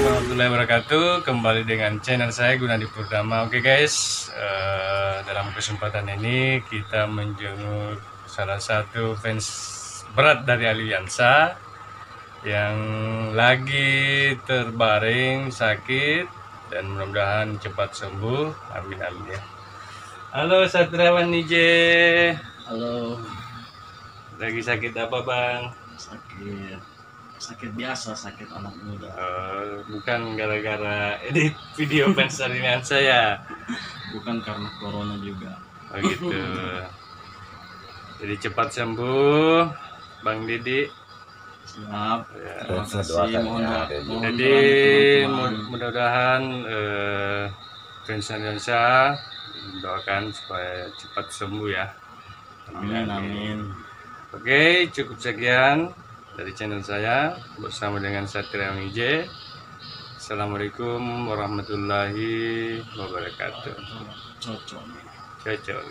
warahmatullahi wabarakatuh. Kembali dengan channel saya Gunadi Purnama. Oke guys eh, Dalam kesempatan ini Kita menjenguk Salah satu fans berat dari Aliansa Yang lagi terbaring Sakit Dan mudah-mudahan cepat sembuh. Amin amin ya. Halo Satriawan Nije Halo, Lagi sakit apa bang? sakit sakit biasa, sakit anak muda. Eh, bukan gara-gara edit video fans Aliansa ya Bukan karena corona juga. Oh gitu. Jadi cepat sembuh, Bang Didi. Siap. Ya. Terima Saya kasih. doakan Mohon ya, mohon Jadi mudah-mudahan eh, fans Indonesia doakan supaya cepat sembuh ya. Amin, amin. Oke, cukup sekian dari channel saya bersama dengan Satria Mije. Assalamualaikum warahmatullahi wabarakatuh. Cocok. Cocok.